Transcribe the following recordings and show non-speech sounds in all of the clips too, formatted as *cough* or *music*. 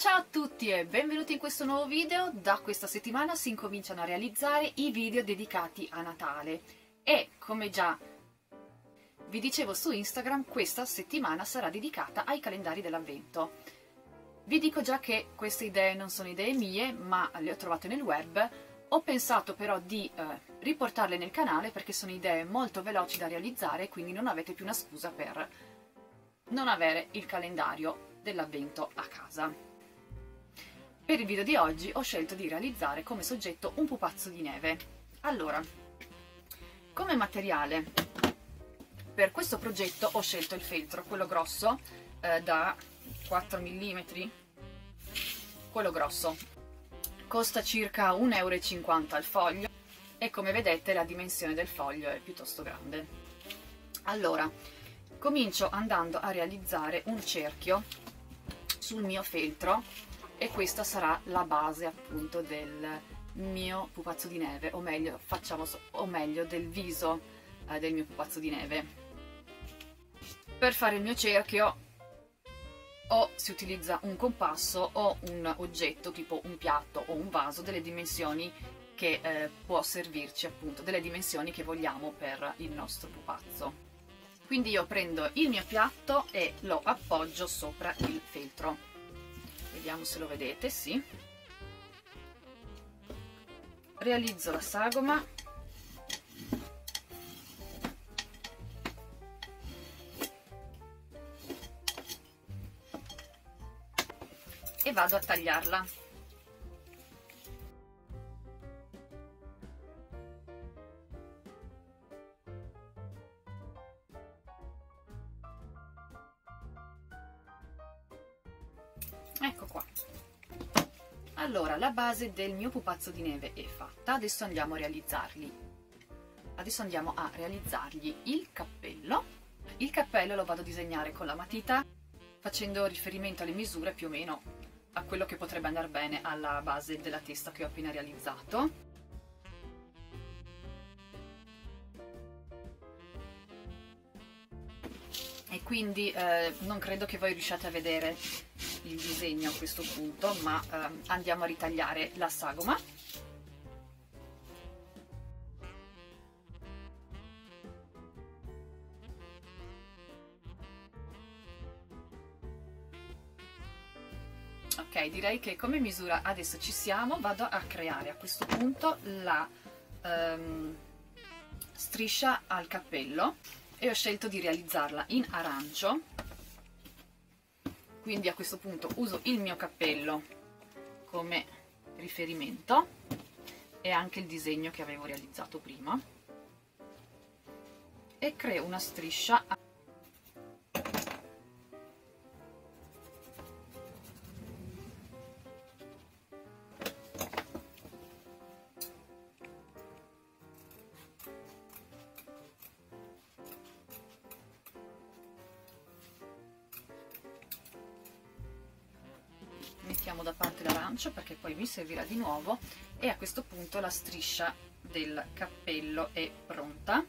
Ciao a tutti e benvenuti in questo nuovo video. Da questa settimana si incominciano a realizzare i video dedicati a Natale e come già vi dicevo su Instagram questa settimana sarà dedicata ai calendari dell'avvento. Vi dico già che queste idee non sono idee mie ma le ho trovate nel web, ho pensato però di eh, riportarle nel canale perché sono idee molto veloci da realizzare quindi non avete più una scusa per non avere il calendario dell'avvento a casa. Per il video di oggi ho scelto di realizzare come soggetto un pupazzo di neve. Allora, come materiale per questo progetto ho scelto il feltro, quello grosso, eh, da 4 mm, quello grosso. Costa circa 1,50 euro al foglio e come vedete la dimensione del foglio è piuttosto grande. Allora, comincio andando a realizzare un cerchio sul mio feltro e questa sarà la base appunto del mio pupazzo di neve o meglio, facciamo, o meglio del viso eh, del mio pupazzo di neve. Per fare il mio cerchio o si utilizza un compasso o un oggetto tipo un piatto o un vaso delle dimensioni che eh, può servirci appunto delle dimensioni che vogliamo per il nostro pupazzo. Quindi io prendo il mio piatto e lo appoggio sopra il feltro vediamo se lo vedete, sì. Realizzo la sagoma. E vado a tagliarla. Base del mio pupazzo di neve è fatta. Adesso andiamo a realizzarli adesso andiamo a realizzargli il cappello. Il cappello lo vado a disegnare con la matita facendo riferimento alle misure più o meno a quello che potrebbe andare bene alla base della testa che ho appena realizzato. E quindi eh, non credo che voi riusciate a vedere il disegno a questo punto ma eh, andiamo a ritagliare la sagoma. Ok direi che come misura adesso ci siamo vado a creare a questo punto la um, striscia al cappello e ho scelto di realizzarla in arancio quindi a questo punto uso il mio cappello come riferimento e anche il disegno che avevo realizzato prima e creo una striscia mettiamo da parte l'arancio perché poi mi servirà di nuovo e a questo punto la striscia del cappello è pronta.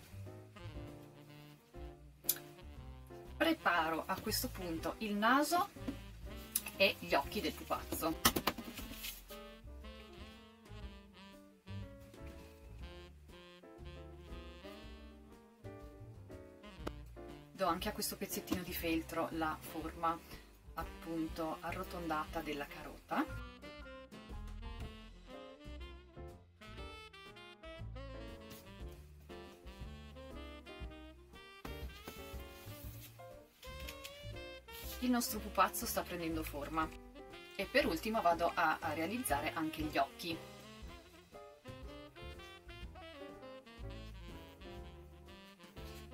Preparo a questo punto il naso e gli occhi del pupazzo. Anche a questo pezzettino di feltro la forma appunto arrotondata della carota il nostro pupazzo sta prendendo forma. E per ultimo vado a, a realizzare anche gli occhi.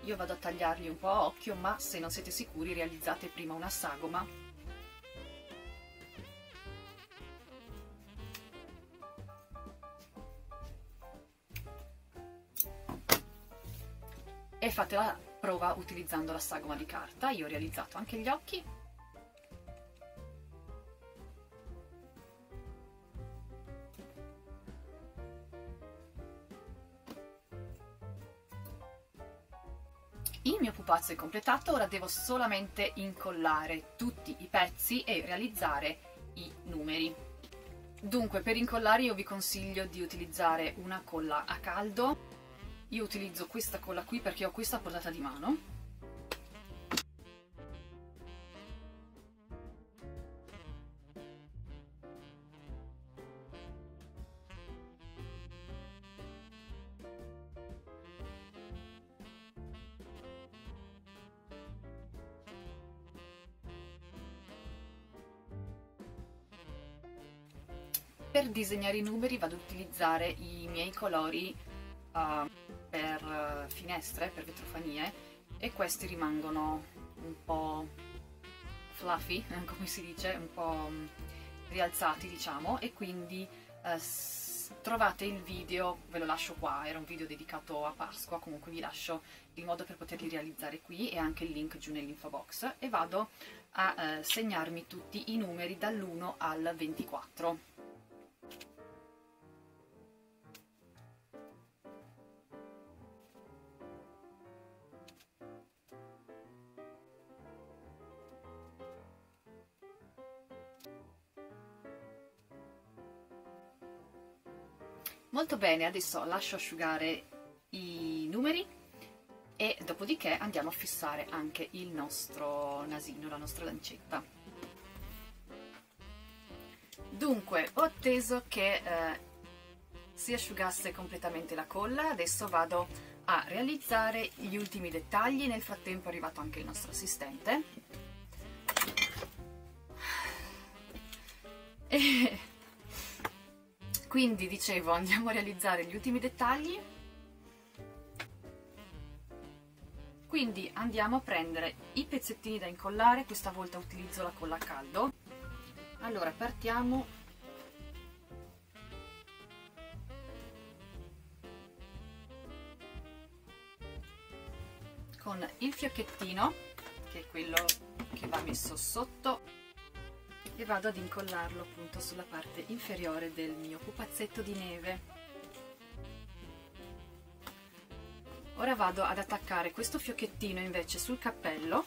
Io vado a tagliarli un po' a occhio ma se non siete sicuri realizzate prima una sagoma e fate la prova utilizzando la sagoma di carta io ho realizzato anche gli occhi Il mio pupazzo è completato, ora devo solamente incollare tutti i pezzi e realizzare i numeri. Dunque, per incollare io vi consiglio di utilizzare una colla a caldo. Io utilizzo questa colla qui perché ho questa a portata di mano. Per disegnare i numeri vado ad utilizzare i miei colori uh, per finestre, per vetrofanie e questi rimangono un po' fluffy, *laughs* come si dice, un po' rialzati diciamo e quindi uh, trovate il video, ve lo lascio qua, era un video dedicato a Pasqua, comunque vi lascio il modo per poterli realizzare qui e anche il link giù nell'info box e vado a uh, segnarmi tutti i numeri dall'1 al 24 Molto bene, adesso lascio asciugare i numeri e dopodiché andiamo a fissare anche il nostro nasino, la nostra lancetta. Dunque, ho atteso che eh, si asciugasse completamente la colla, adesso vado a realizzare gli ultimi dettagli, nel frattempo è arrivato anche il nostro assistente. E quindi dicevo andiamo a realizzare gli ultimi dettagli. Quindi andiamo a prendere i pezzettini da incollare. Questa volta utilizzo la colla a caldo. Allora partiamo. Con il fiocchettino che è quello che va messo sotto e vado ad incollarlo appunto sulla parte inferiore del mio pupazzetto di neve. Ora vado ad attaccare questo fiocchettino invece sul cappello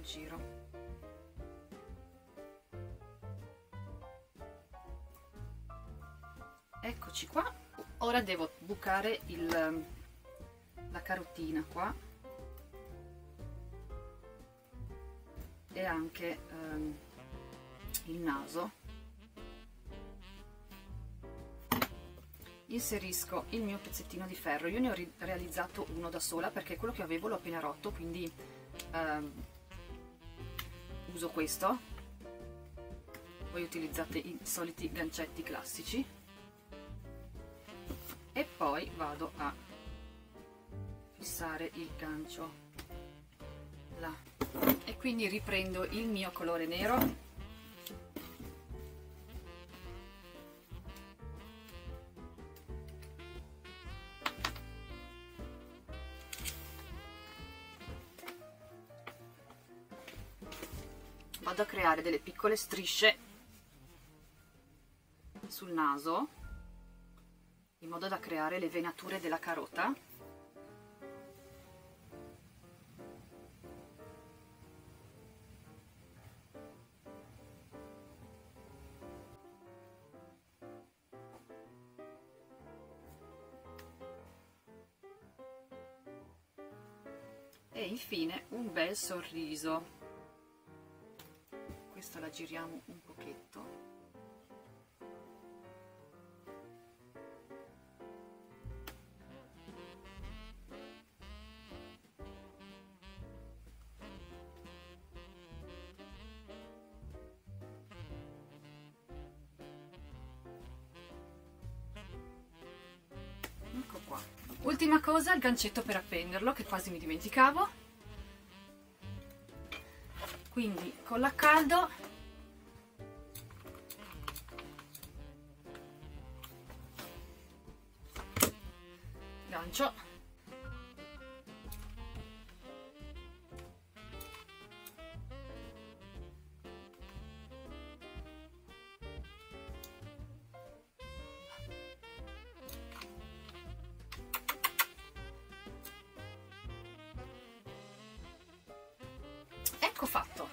giro. Eccoci qua. Ora devo bucare il, la carottina qua. E anche ehm, il naso. Inserisco il mio pezzettino di ferro. Io ne ho realizzato uno da sola perché quello che avevo l'ho appena rotto quindi ehm, uso questo. Voi utilizzate i soliti gancetti classici. E poi vado a fissare il gancio là. E quindi riprendo il mio colore nero vado a creare delle piccole strisce sul naso in modo da creare le venature della carota. E infine un bel sorriso giriamo un pochetto. Ecco qua. Ultima cosa il gancetto per appenderlo che quasi mi dimenticavo. Quindi con la caldo fatto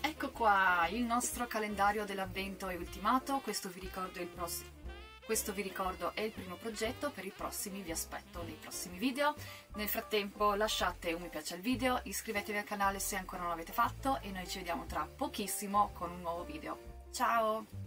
ecco qua il nostro calendario dell'avvento è ultimato questo vi questo vi ricordo è il primo progetto, per i prossimi vi aspetto nei prossimi video. Nel frattempo lasciate un mi piace al video, iscrivetevi al canale se ancora non l'avete fatto e noi ci vediamo tra pochissimo con un nuovo video. Ciao!